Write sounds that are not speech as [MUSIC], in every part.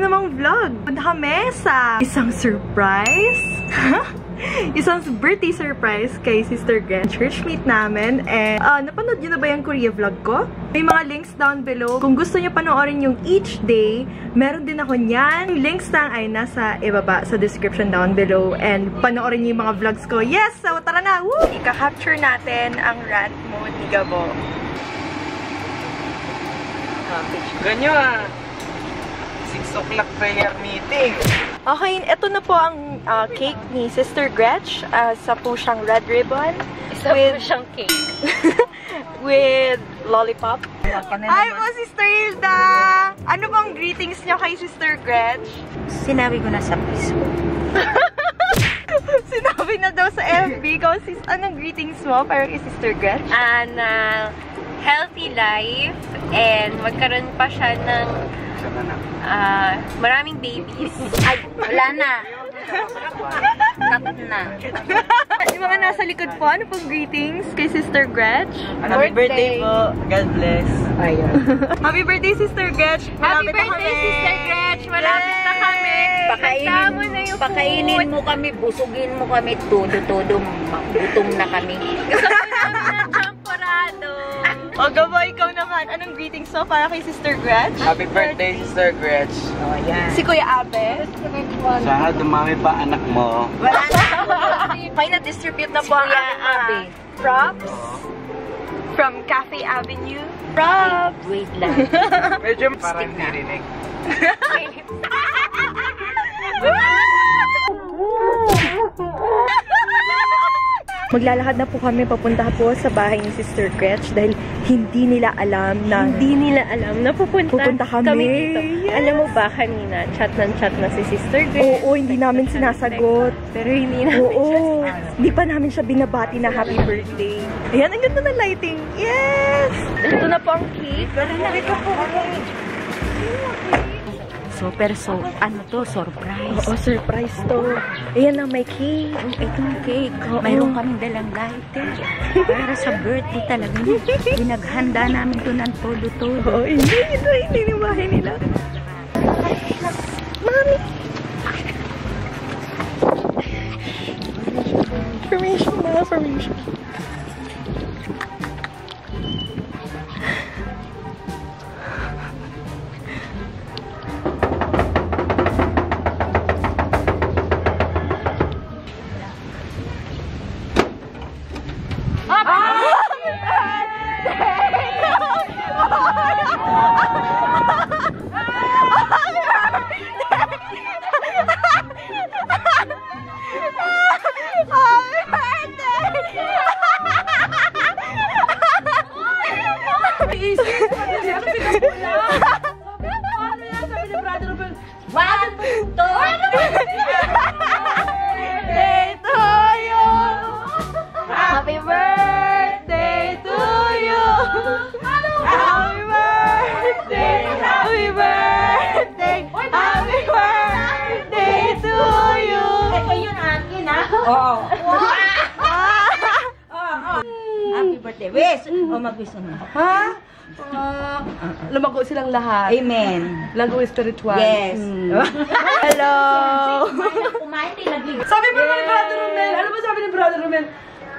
namang vlog. Kami sa isang surprise. [LAUGHS] isang birthday surprise kay Sister Gen. Church meet namin. And uh, napanood nyo na ba yung Korea vlog ko? May mga links down below. Kung gusto nyo panoorin yung each day, meron din ako niyan. Links lang ay nasa ibaba sa description down below. And panoorin nyo yung mga vlogs ko. Yes! So tara na! Woo! Ika-capture natin ang rant mode ni Gabo. Ganyo ah. 6 o'clock prayer meeting. Okay, ito na po ang uh, cake ni Sister Gretch. Uh, sa po siyang red ribbon. Isa with, po siyang cake. [LAUGHS] with lollipop. Hi po, Sister Hilda! Ano bang greetings niyo kay Sister Gretch? Sinabi ko na sa Facebook. [LAUGHS] Sinabi na daw sa FB ko, sis, anong greetings mo para kay Sister Gretch? And uh, healthy life and magkaroon pa siya ng uh, maraming babies. Ay, wala na. Cut na. yung mga nasa likod po, ano pong greetings kay Sister Gretch? Happy birthday po. God bless. [LAUGHS] Happy birthday, Sister Gretch! Happy Malapit na birthday, kami. Sister Gretch! Malapit na kami! Pakainin, Pakainin, mo na yung pakainin food. mo kami, busugin mo kami, todo-todo, gutom na kami. Gusto ko namin ng champorado. Ikaw naman. Anong greetings mo para kay Sister Gretch? Happy birthday, Sister Gretch. Oh, yan. Si Kuya Abe. Sana dumami pa anak mo. Wala na. [LAUGHS] May na-distribute na Si po ang Kuya aming mga Abe. props from Cafe Avenue. Props! Wait lang. [LAUGHS] Medyo parang narinig. [LAUGHS] Maglalakad na po kami papunta po sa bahay ni Sister Gretch dahil hindi nila alam na Hindi nila alam na pupunta, Pupunta kami. dito. Yes. Alam mo ba kanina, chat ng chat na si Sister Grace. Oo, hindi namin sinasagot. Pero hindi namin Oo, hindi pa namin siya binabati na happy birthday. Ayan, ang ganda ng lighting. Yes! Ito na po ang cake. Narito po Super, so, ano to, surprise. Oo, surprise to. Ayan na, may cake. Itong cake, Oo. mayroon kaming dalang lighter. Para sa birthday talaga. Pinaghanda namin to ng todo-todo. Oo, hindi, ito, bahay nila. Mami! Formation formation. birthday to you! Happy birthday to you! Happy birthday! Happy birthday! Happy birthday to you! Ito yun akin, ha? Oo. Birthday. Wish! O, mag-wish na. Ha? Uh, lumago silang lahat. Amen. Lago spiritual. Yes. [LAUGHS] Hello! Kumain din, nagiging. Sabi pa ni Brother Romel, ano ba sabi ni Brother Romel?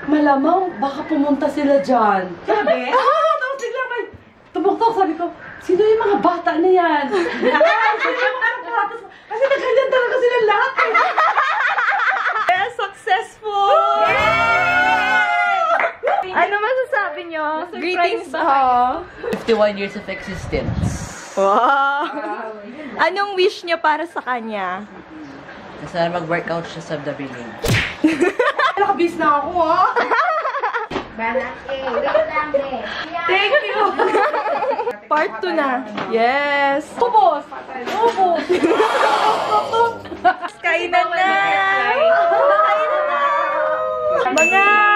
Malamang, baka pumunta sila dyan. Sabi? [LAUGHS] Ah, tapos bigla may tumuktok. Sabi ko, sino yung mga bata na yan? Ah, [LAUGHS] sino yung mga bata? Kasi nagkanyan talaga sila lahat. eh. Greetings oh. 51 years of existence. Wow! Anong wish nyo para sa kanya? Sana mag-workout siya sa the village. [LAUGHS] Nakabis na ako, ha? [LAUGHS] Thank you! Part 2 na. Yes! Ubos! Ubos! [LAUGHS] Kainan na! Kainan na! Mga!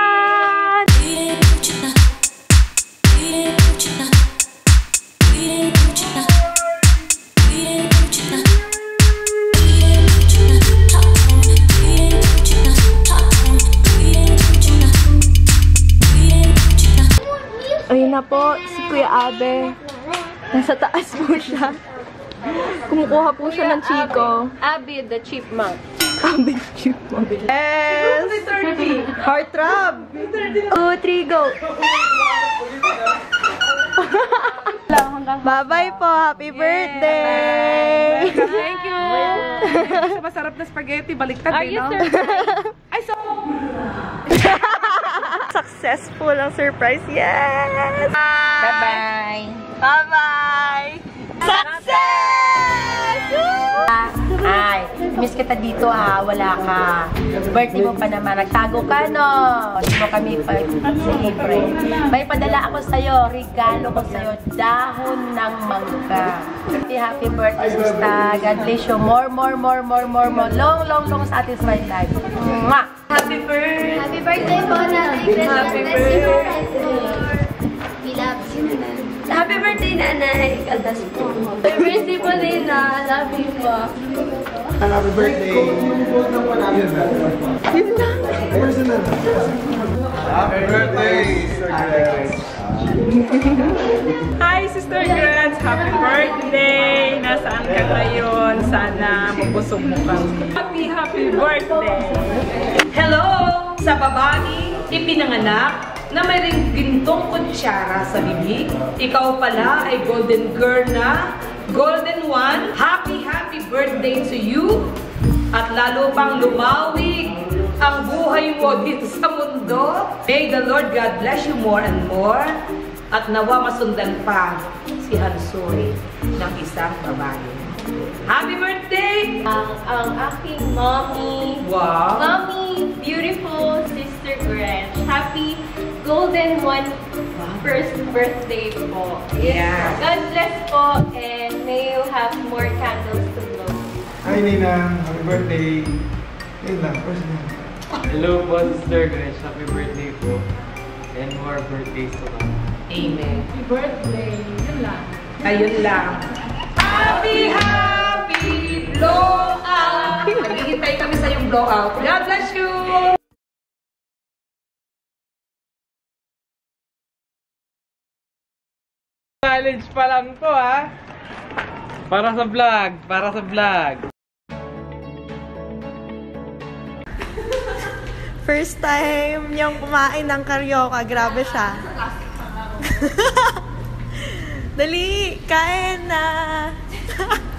Ayun na po, si Kuya Abe. Nasa taas po siya. Kumukuha po siya ng Chico. Abby the chipmunk. Abig chipmunk. Yes! Heart throb! Two, three, go! Bye-bye po! Happy birthday! Thank you! Sa masarap na spaghetti, baliktad Are eh, you no? surprised? Ay, so... Successful ang surprise! Yes! Bye-bye. Bye-bye! Success! Woo! Ay, miss kita dito ha, wala ka. Birthday mo pa naman, nagtago ka no. Hindi mo kami pa sa April. May padala ako sa'yo, regalo ko sa'yo, dahon ng mangga. Happy, happy birthday, Sista. God bless you. More, more, more, more, more, more. Long, long, long satisfied life. Mwah! Happy birthday! Happy birthday po, Nanay. Happy forever. We love you, Nanay. Happy birthday, Nanay. Kaldas po. Happy birthday po, Nina. Love you po. Happy birthday! Happy birthday, Sir Grace! Hi, Sister Grants! Happy birthday! Nasaan ka ngayon? Sana mabusog mo kami. Happy, happy birthday! Hello! Sa babae, ipinanganak na may ring gintong kutsara sa bibig. Ikaw pala ay golden girl na, golden one. Happy, happy birthday to you! At lalo pang lumawig ang buhay mo dito sa mundo. May the Lord God bless you more and more. At nawa masundan pa si Hansoy ng isang babae. Happy birthday! Ang, ang aking mommy, Wow! mommy, beautiful sister Gretch. Happy golden one first birthday po. Yeah. God bless po and may you have more candles to blow. Hi, Nina! Happy birthday! Yun lang, first name. Hello po, Sister Gretch. Happy birthday po. And more birthdays to come. Amen. Happy birthday. Yun lang. Ayun lang. Happy, happy blowout! Naghihintay kami sa yung blowout. God bless you! Challenge pa lang to, ha? Para sa vlog. Para sa vlog. First time niyang kumain ng karyoka. Grabe siya. [LAUGHS] Dali, kain na! [LAUGHS]